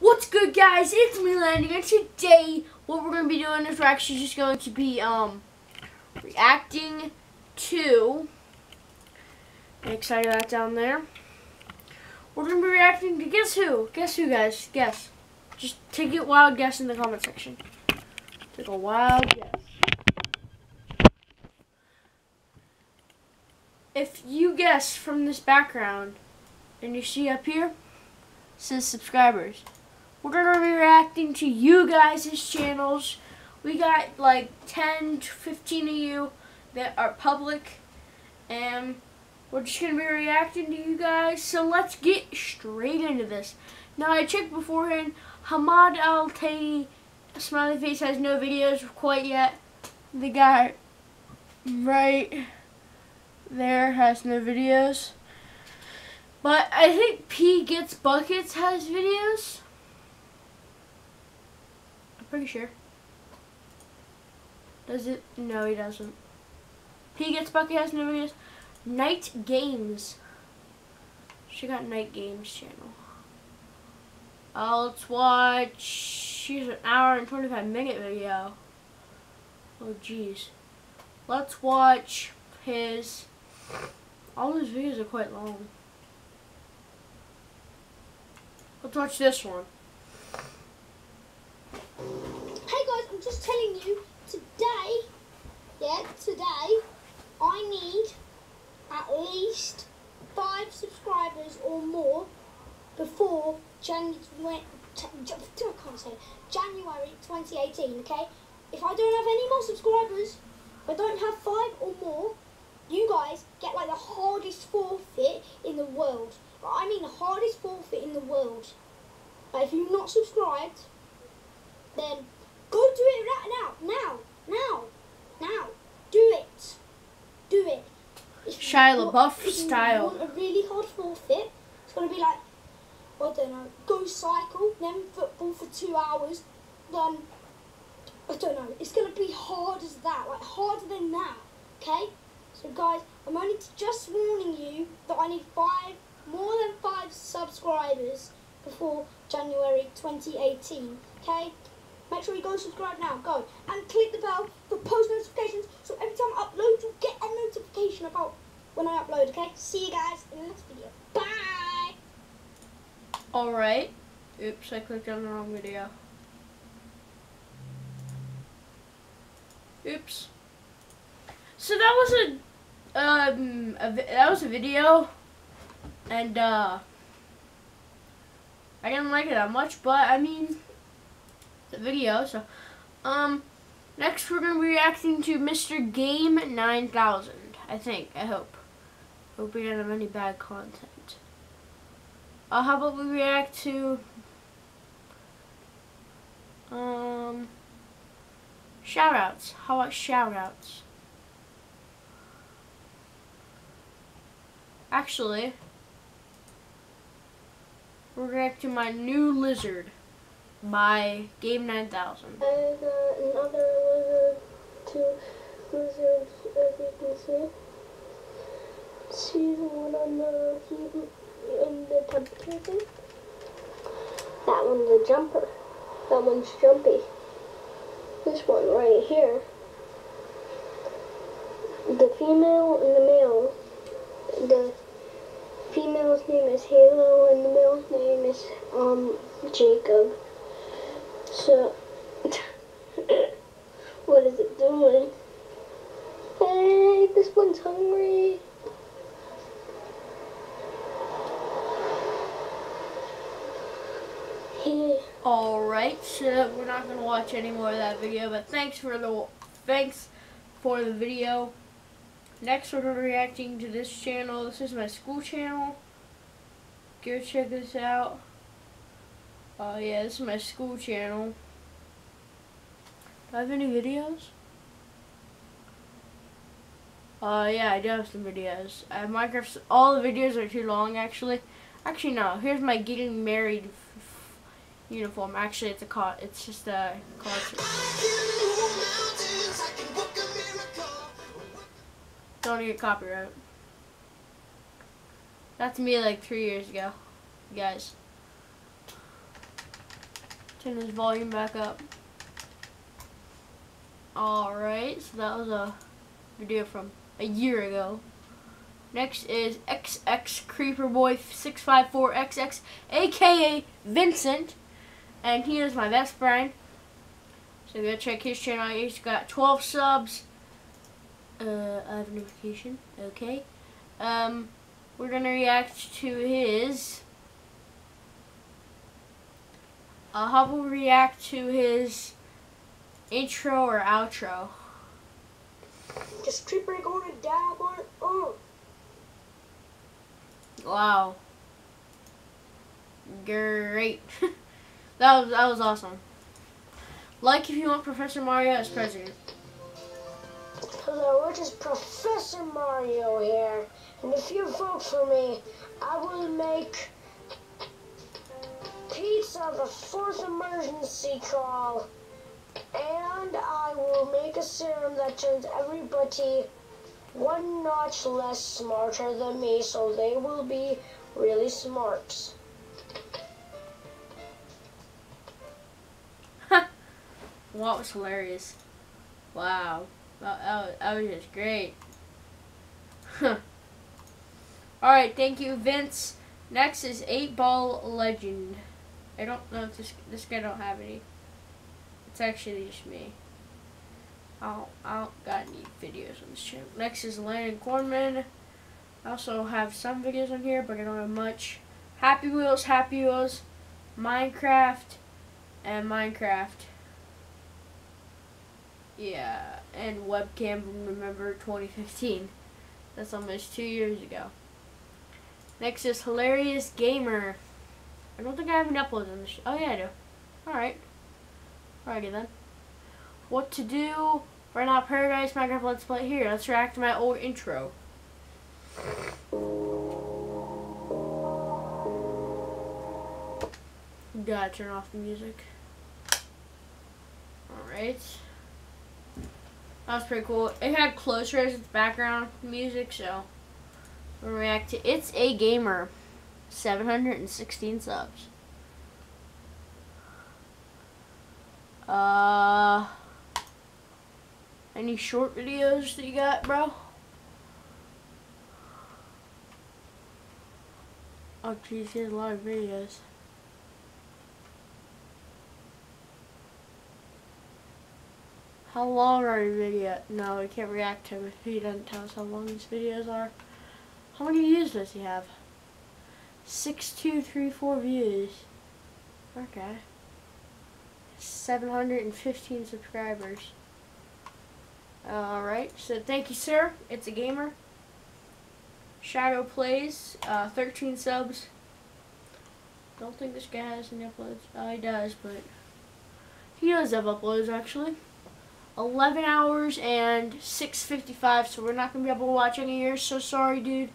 What's good guys, it's me Landon and today what we're going to be doing is we're actually just going to be um, reacting to, excited that down there, we're going to be reacting to guess who? Guess who guys? Guess. Just take a wild guess in the comment section. Take a wild guess. If you guess from this background and you see up here, says subscribers. We're going to be reacting to you guys' channels. We got like 10 to 15 of you that are public. And we're just going to be reacting to you guys. So let's get straight into this. Now I checked beforehand. Hamad Al Tayy Smiley Face has no videos quite yet. The guy right there has no videos. But I think P Gets Buckets has videos. Pretty sure. Does it? No, he doesn't. P Gets Bucket has no videos. Night Games. She got Night Games channel. Uh, let's watch. She's an hour and 25 minute video. Oh, jeez. Let's watch his. All his videos are quite long. Let's watch this one. Hey guys, I'm just telling you, today, yeah, today, I need at least five subscribers or more before January, I can't say January 2018, okay? If I don't have any more subscribers, if I don't have five or more, you guys get like the hardest forfeit in the world. I mean the hardest forfeit in the world. Like if you're not subscribed, then go do it right now, now, now, now. Do it. Do it. If Shia LaBeouf if you style. want a really hard forfeit, it's gonna be like I don't know, go cycle, then football for two hours, then I don't know. It's gonna be hard as that, like harder than that. Okay. So guys, I'm only just warning you that I need five, more than five subscribers before January 2018. Okay? Make sure you go and subscribe now. Go. And click the bell for post notifications so every time I upload, you get a notification about when I upload. Okay? See you guys in the next video. Bye! Alright. Oops, I clicked on the wrong video. Oops. So that was a um a, that was a video and uh I didn't like it that much, but I mean the video, so um next we're gonna be reacting to Mr. Game 9000. I think, I hope. Hope we don't have any bad content. Uh, how about we react to um shoutouts? How about shoutouts? Actually, we're reacting to my new lizard by Game 9000. I got another lizard, two lizards, as you can see. See the one on the heat in the temperature thing? That one's a jumper. That one's jumpy. This one right here. The female and the male. The female's name is Halo and the male's name is um Jacob. So what is it doing? Hey, this one's hungry. Hey. Alright, so we're not gonna watch any more of that video, but thanks for the thanks for the video. Next we're reacting to this channel. This is my school channel. Go check this out. Oh uh, yeah, this is my school channel. Do I have any videos? Uh yeah, I do have some videos. I have Minecraft all the videos are too long actually. Actually no, here's my getting married uniform. Actually, it's a car. It's just a concert. Don't get copyright. That's me like three years ago, guys. Turn his volume back up. Alright, so that was a video from a year ago. Next is XX Creeper Boy 654XX, aka Vincent, and he is my best friend. So go check his channel. He's got 12 subs. Uh, I have a notification. Okay. Um, we're gonna react to his. Uh, how will we react to his intro or outro? This creeper gonna die, boy. Oh. Wow. Great. that was that was awesome. Like if you want Professor Mario as president. Hello, it is Professor Mario here, and if you vote for me, I will make pizza the fourth emergency call, and I will make a serum that turns everybody one notch less smarter than me, so they will be really smart. What was hilarious. Wow. That, that, was, that was just great. Alright, thank you, Vince. Next is 8 Ball Legend. I don't know if this this guy don't have any. It's actually just me. I don't, I don't got any videos on this channel. Next is Landon Cornman. I also have some videos on here, but I don't have much. Happy Wheels, Happy Wheels, Minecraft, and Minecraft. Yeah, and webcam remember 2015. That's almost two years ago. Next is Hilarious Gamer. I don't think I have any uploads on this. Oh yeah, I do. Alright. Alrighty then. What to do? Right now, Paradise Minecraft Let's Play here. Let's react to my old intro. Gotta turn off the music. Alright. That was pretty cool. It had close res background music, so we'll react to It's a Gamer. 716 subs. Uh any short videos that you got, bro? Oh geez, he has a lot of videos. How long are your videos? No, we can't react to him if he doesn't tell us how long these videos are. How many views does he have? Six, two, three, four views. Okay. 715 subscribers. Alright, so thank you, sir. It's a gamer. Shadow Plays, uh, 13 subs. Don't think this guy has any uploads. Oh, he does, but he does have uploads, actually. 11 hours and 6.55, so we're not going to be able to watch any of yours. So sorry, dude.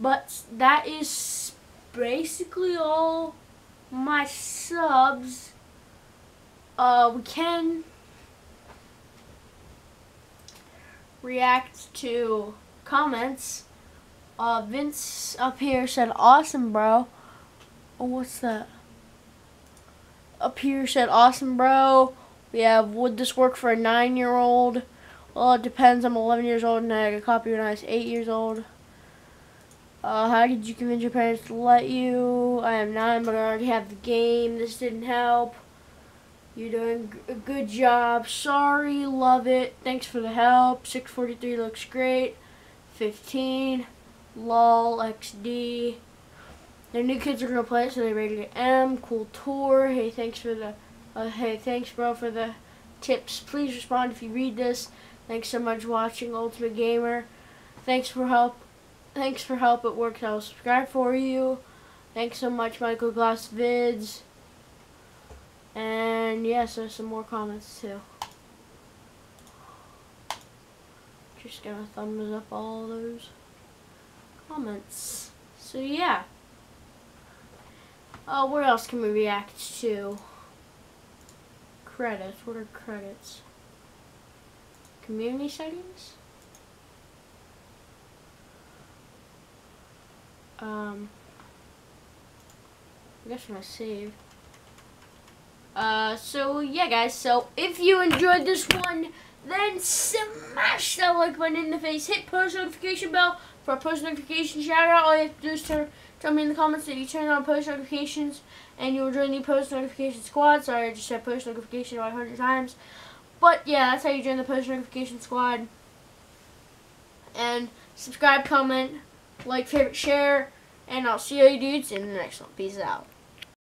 But that is basically all my subs. Uh, we can react to comments. Uh, Vince up here said, awesome, bro. Oh, what's that? Up here said, awesome, bro. We have, would this work for a nine-year-old? Well, it depends. I'm 11 years old and I got a copy when I was 8 years old. Uh, how did you convince your parents to let you? I am 9, but I already have the game. This didn't help. You're doing a good job. Sorry, love it. Thanks for the help. 643 looks great. 15. LOL XD. The new kids are to play it, so they rated it M. Cool tour. Hey, thanks for the uh, hey, thanks, bro, for the tips. Please respond if you read this. Thanks so much watching Ultimate Gamer. Thanks for help. Thanks for help at work. I'll subscribe for you. Thanks so much, Michael Glass Vids. And yes, there's some more comments too. Just gonna thumbs up all those comments. So yeah. Uh, where else can we react to? Credits. What are credits? Community settings? Um, I guess I'm gonna save. Uh, so yeah, guys. So if you enjoyed this one, then smash that like button in the face. Hit post notification bell for a post notification shout out. All you have to do is turn, tell me in the comments that you turn on post notifications and you'll join the post notification squad. Sorry, I just said post notification about 100 times. But yeah, that's how you join the post notification squad. And subscribe, comment, like, favorite, share, and I'll see you dudes in the next one. Peace out.